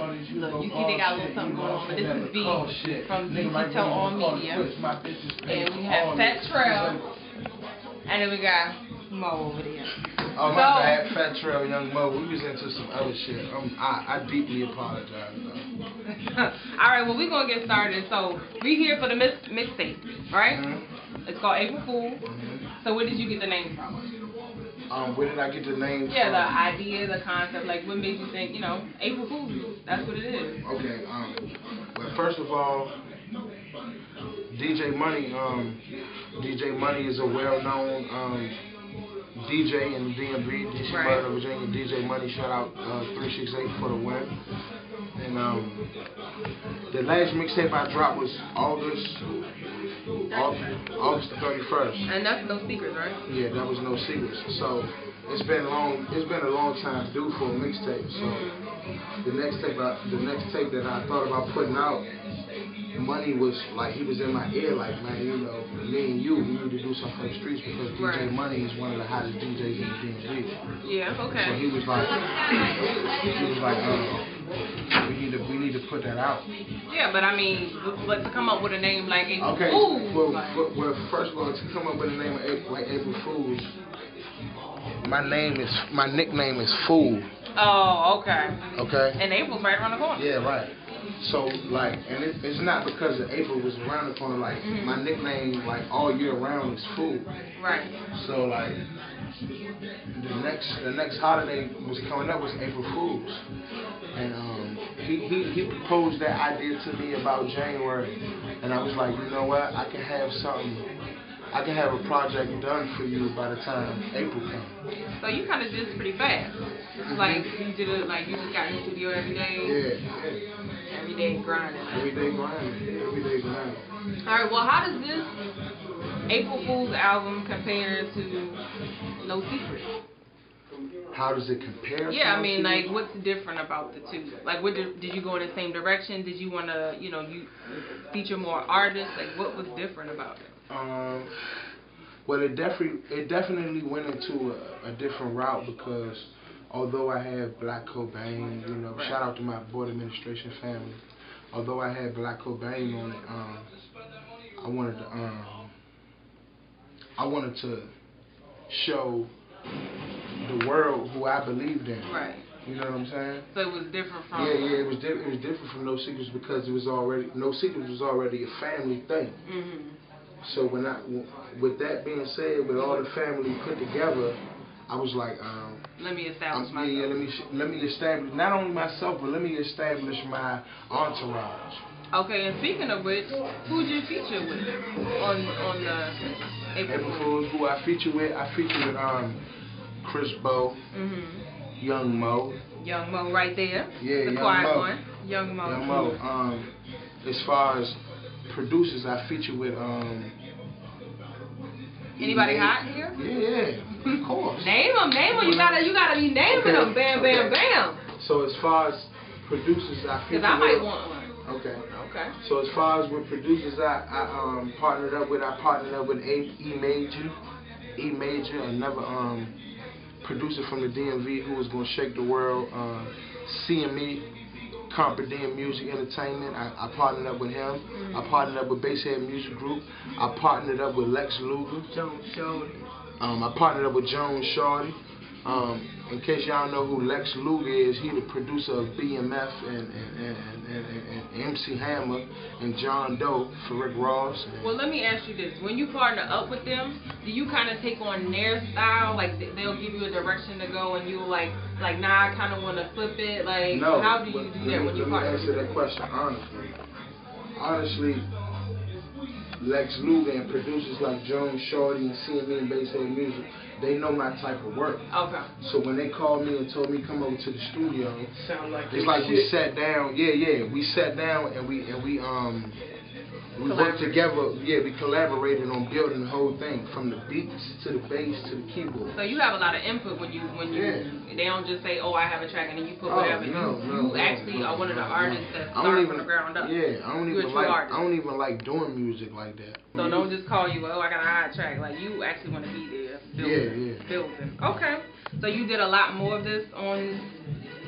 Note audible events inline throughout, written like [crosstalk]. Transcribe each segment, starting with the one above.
shorties, you Look, you see they got a little something going on, but this is Vee from Nigga VC might Tell be On Media. Twitch, my bitches pay And we have all Fat. Trail. And then we got Mo over there. Oh my So- bad, Fattrel, Young Mo. We was into some other shit. Um, I, I deeply apologize though. [laughs] All right, well, we're going to get started. So, we here for the mix mixtape, right? Mhm. It's called April Fool. Mhm. So, where did you get the name from? Um, where did I get the name Yeah, from? the idea, the concept. Like, what made you think, you know, April Fool? That's what it is. Okay, um, well, first of all, DJ Money, um, DJ Money is a well-known um, DJ in the DMV, DC Right. Virginia. DJ Money, shout out uh, 368 for the win. And um, the last mixtape I dropped was August, August, August the 31st. And that's no secrets, right? Yeah, that was no secrets. So it's been long. It's been a long time due for a mixtape. So the next tape, I, the next tape that I thought about putting out, money was like he was in my ear, like man, you know, me and you, we need to do something for the streets because DJ Right. Money is one of the hottest DJs in the DMV. Yeah, Okay. So he was like, he was like, uh, we need to we need to put that out. Yeah, but I mean, but to come up with a name like April Okay. Fool, Well, like, well, well, first of all, to come up with a name of April, like April Fools, my name is my nickname is Fool. oh, okay. Okay. And April's right around the corner. Yeah, right. So like, and it, it's not because of April was around the corner. Like Mhm. my nickname, like all year round, is Fool. Right. So like, the next the next holiday was coming up was April Fools, and um, he, he he proposed that idea to me about January, and I was like, you know what, I can have something, I can have a project done for you by the time April comes. So you kind of did this pretty fast. Like you did it, like you just got in the studio every day, Yeah, yeah. every day grinding. Every day grinding, every day grinding. All right. Well, how does this April Fool's album compare to No Secret? How does it compare? Yeah, I mean, like, what's different about the two? Like, what did, did you go in the same direction? Did you want to, you know, you feature more artists? Like, what was different about it? Um, well, it definitely it definitely went into a, a different route because although I had Black Cobain, you know, shout out to my board administration family. Although I had Black Cobain on it, um, I wanted to um, I wanted to show the world who I believed in. Right. You know what I'm saying? So it was different from. Yeah, yeah, it was di- it was different from No Secrets because it was already No Secrets was already a family thing. hmm So when I, with that being said, with all the family put together, I was like, um, Let me establish yeah, myself. yeah, let me let me establish not only myself, but let me establish my entourage. Okay, and speaking of which, who'd you feature with on on the April April Fool's? Who I feature with, I feature with um, Chris Bo, hmm Young Mo, Young Mo right there. Yeah, the Young quiet Mo. one. Young Mo. Young Mo. Um, as far as producers, I feature with um. Anybody hot here? Yeah, yeah, of course. Name them, name them. You gotta, you gotta be naming Okay, them. Bam, bam, okay. bam. So as far as producers, I feature Cause I might with. want one. Okay. Okay. So as far as with producers, I, I um partnered up with, I partnered up with A, E Major, E Major, another um producer from the DMV who was gonna shake the world. Um, CME, Comperdin Music Entertainment. I, I partnered up with him. I partnered up with Basshead Music Group. I partnered up with Lex Luger. Show it. Um, I partnered up with Jones Shorty. Um, in case y'all know who Lex Luger is, he the producer of BMF and, and, and, and, MC Hammer and John Doe for Rick Ross. Well, let me ask you this: When you partner up with them, do you kind of take on their style? Like they'll give you a direction to go, and you like, like, nah, I kind of want to flip it. Like, no, how do you do that when you partner? let me answer that question honestly. Honestly, Lex Luger and producers like Jones Shorty and CME and Basshead Music, they know my type of work. Okay. So when they called me and told me come over to the studio, Sound like It's like we sat down, yeah, yeah. We sat down and we and we um we worked together. Yeah, we collaborated on building the whole thing from the beats to the bass to the keyboard. So you have a lot of input when you when you Yeah. they don't just say oh I have a track and then you put Oh, whatever no, you no, you no, actually no, are one of the no, artists no. that I don't even from the ground up. Yeah, I don't You're even like artist. I don't even like doing music like that. So don't just call you oh I got a hot track like you actually want to be there building Yeah, yeah. building. Okay. So you did a lot more of this on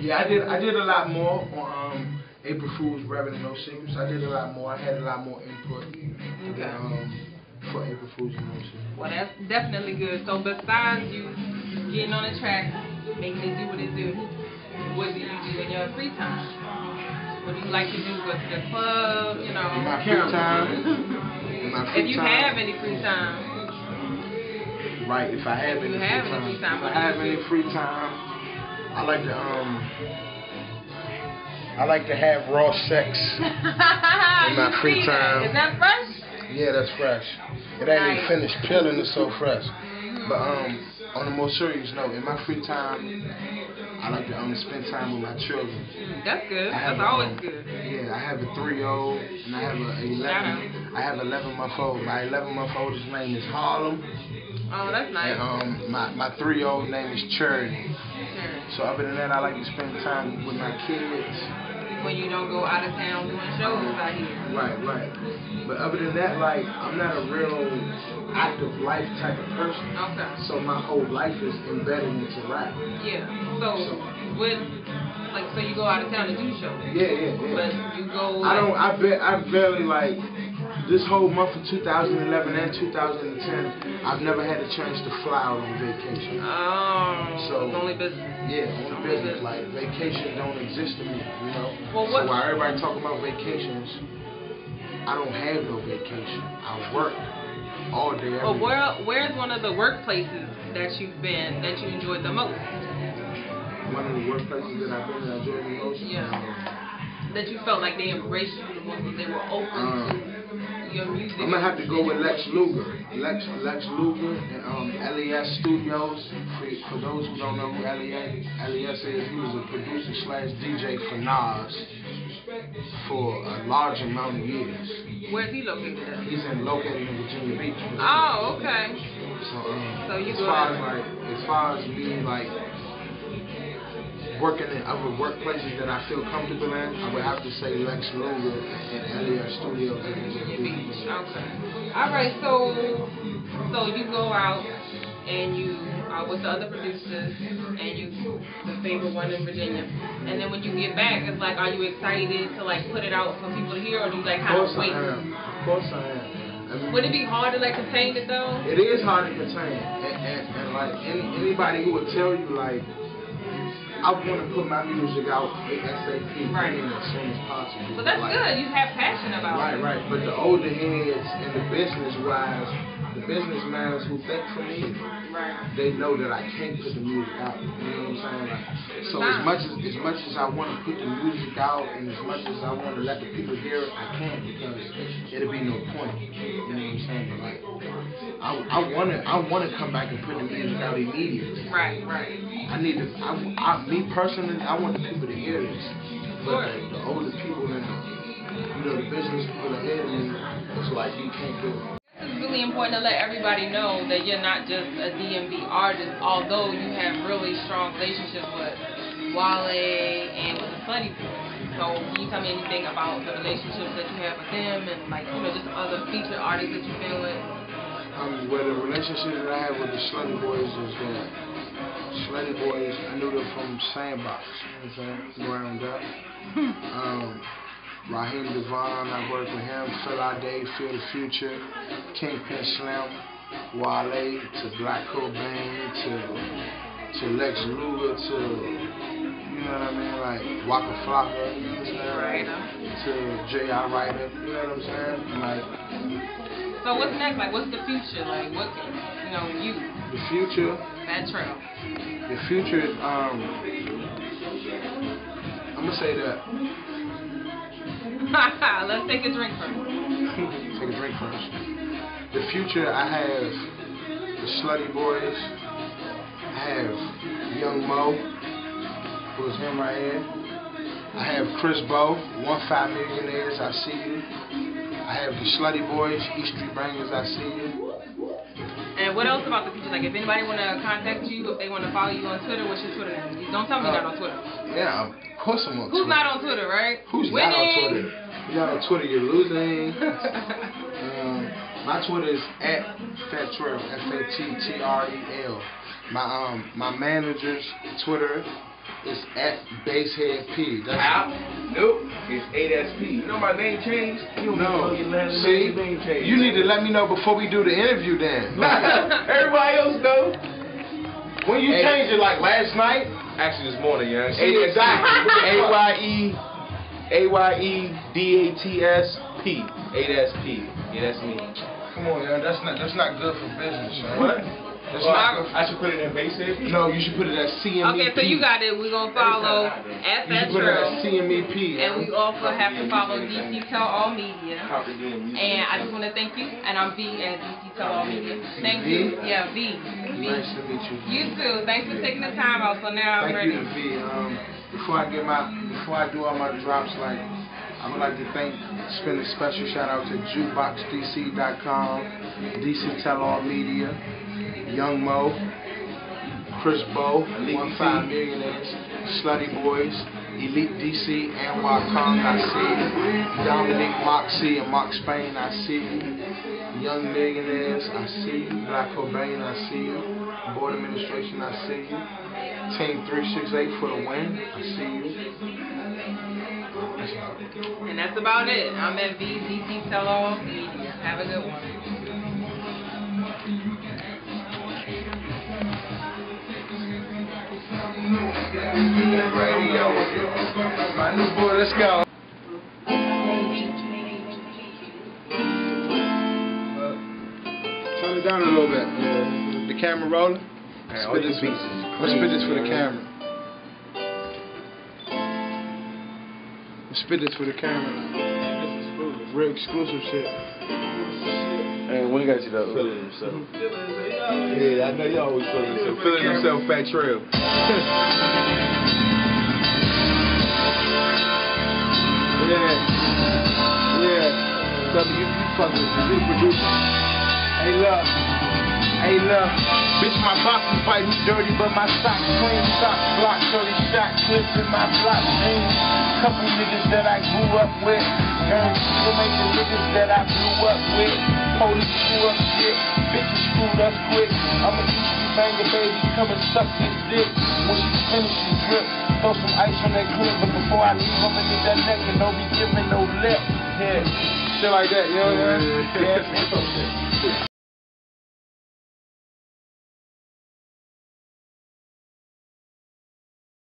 Yeah, I did. I did a lot more on um, April Fool's Revenue No Secrets. I did a lot more. I had a lot more input. Okay. Um, for April Fool's No Secrets. Well, that's definitely good. So besides you getting on the track, making it do what it do, what do you do in your free time? What do you like to do? Go to the club, you know? In my free time. [laughs] In my free If you time. have any free time. Right, if I have If any you free have any time. free time, if I have any free time, I like to um I like to have raw sex. [laughs] In my free time. Is that fresh? Yeah, that's fresh. It ain't finished peeling, it's so fresh. But um on a more serious note, in my free time I like to um spend time with my children. Mm, That's good. That's a, always um, good. Yeah, I have a three year old and I have a eleven I have eleven month old. My eleven month old his name is Harlem. Oh, that's nice. And um my, my three year old name is Charity. So other than that, I like to spend time with my kids. When you don't go out of town doing shows out here. Right, right. But other than that, like I'm not a real active life type of person. Okay. So my whole life is embedded into rap. Yeah. So, what, like, so you go out of town to do shows, Yeah, yeah, but you go. I don't. I bet. I barely like this whole month of 2011 and 2010. I've never had a chance to fly out on vacation. Oh, So- it's only business. Yeah, on business. Like vacation don't exist to me, you know. Well, what- So while everybody talking about vacations, I don't have no vacation. I work all day. Well, where, where's one of the workplaces that you've been that you enjoyed the most? One of the workplaces that I've been in, I enjoy the most. Yeah. That you felt like they embraced you the most, that they were open Um, to. I'm gonna have to go with Lex Luger. Lex Lex Luger and um, LES Studios. For, for those who don't know who LES, LES is, he was a producer slash DJ for Nas for a large amount of years. Where's he located at? He's in located in Virginia Beach. Oh, okay. So, um, So you as go far as like, as far as me like working in other workplaces that I feel comfortable in, I would have to say Lex Luger and LES Studios in Virginia Beach. Okay. All right. So, so you go out and you are with the other producers and you the favorite one in Virginia, and then when you get back, it's like, are you excited to like put it out for people to hear, or do you like kind of wait? I am. Of course I am. I mean, Would it be hard to like contain it though? It is hard to contain, and, and, and like any, anybody who would tell you like, I want to put my music out ASAP, Right. As soon as possible. But that's like, good. You have passion about Right, it. Right, right. But the older heads and the business wise, the businessmen who think for me, Right. they know that I can't put the music out. You know what I'm saying? Like, so as much as as much as I want to put the music out and as much as I want to let the people hear it, I can't because it'll be no point. You know what I'm saying? But like, I I want to I want to come back and put the music out immediately. Right. Right. I need to. I, I me personally, I want the people to hear this. But Sure. the, the older people and you know the business people ahead of me, it's like you can't do it. It's really important to let everybody know that you're not just a DMV artist, although you have really strong relationships with Wale and with the Funny Boys. So can you tell me anything about the relationships that you have with them and like, you know, just other featured artists that you've been with? Um, well, the relationship that I have with the Slutty Boys is that Slutty Boys, I knew them from Sandbox, you know what I'm saying, ground up. Um, Raheem DeVaughn, I worked with him, Phil Ade, Feel the Future, Kingpin Slim, Wale, to Black Cobain, to to Lex Luger, to, you know what I mean, like Waka Flocka, you know what I'm saying? Right. To J.I. Ryder, you know what I'm saying? Like, So what's next? Like, what's the future? Like, what, you know, you, the future, that trail. the future, um, I'm gonna say that. [laughs] Let's take a drink first. [laughs] Take a drink first. The future, I have the Slutty Boys. I have Young Mo, who is him right here. I have Chris Bow, One Five Millionaires, I see you. I have the Slutty Boys, East Street Bangers, I see you. And what else about the future? Like, if anybody want to contact you, if they want to follow you on Twitter, what's your Twitter name? Don't tell me you're not on Twitter. Yeah, of course I'm on Who's Twitter. Who's not on Twitter, right? Who's not on Twitter? You're not on Twitter, you're losing. [laughs] Um, my Twitter is at Fattrel, F A T T R E L. My um my manager's Twitter It's at Basehead P. That's How? Nope. It's 8SP. You know my name changed? You don't No. know your last See, name changed. you need to let me know before we do the interview then. [laughs] Everybody else know. When you Hey. changed it, like last night? Actually, this morning, young. See, exactly. [laughs] A Y E A Y E D A T S P. 8SP. Yeah, that's me. Come on, yo, that's not that's not good for business. yo. What? [laughs] That's Well, not. I, I should put it in base head. No, you should put it at CMEP. Okay, so you got it. We're gonna follow You FS should put it at CMEP. and we also have to follow DC Tell All Media. Copy them. And I just want to thank you, and I'm Vee at DC Tell All Media. Thank you. Yeah, Vee. Vee. Nice to meet you. You too. Thanks for taking the time out. So now I'm ready. Thank ready. you, Vee. Um, before I get my, before I do all my drops, like I would like to thank, spend a special shout out to JukeboxDC.com, DC Tell All Media, Young Mo, Chris Bo, One Five Millionaires, Slutty Boys, Elite DC, and Kong, I see you. Dominic Moxie and Mark Spain, I see you. Young Millionaires, I see you. Black Cobain, I see you. Board Administration, I see you. Team 368 for the win, I see you. And that's about it. I'm at Vee DC Tell Media. Have a good one. Radio. My new boy, let's go. Turn it down a little bit. The camera rolling. All Spit this, let's spit this for the camera. Let's spit this for the camera. Real exclusive shit. Hey, when you got you though? Feeling himself. Yeah, I know you always feeling himself. Feeling himself, Fattrel. [laughs] Yeah. Yeah. Brother, you, you fucking with the producer. Hey, look. Hey, look. Bitch, my boxes fight me dirty, but my socks clean. Socks block, 30 shot clips in my block jeans. Couple niggas that I grew up with. Earned to make the niggas that I blew up with. Police screw up shit. Bitches screwed us quick. I'm a Eastie banger, baby. Come and suck this dick. When she finish, she drip. Throw some ice on that clip, but before I leave, I'ma hit that neck and don't be giving no lip. Yeah. Shit like that, you know what I mean? Yeah.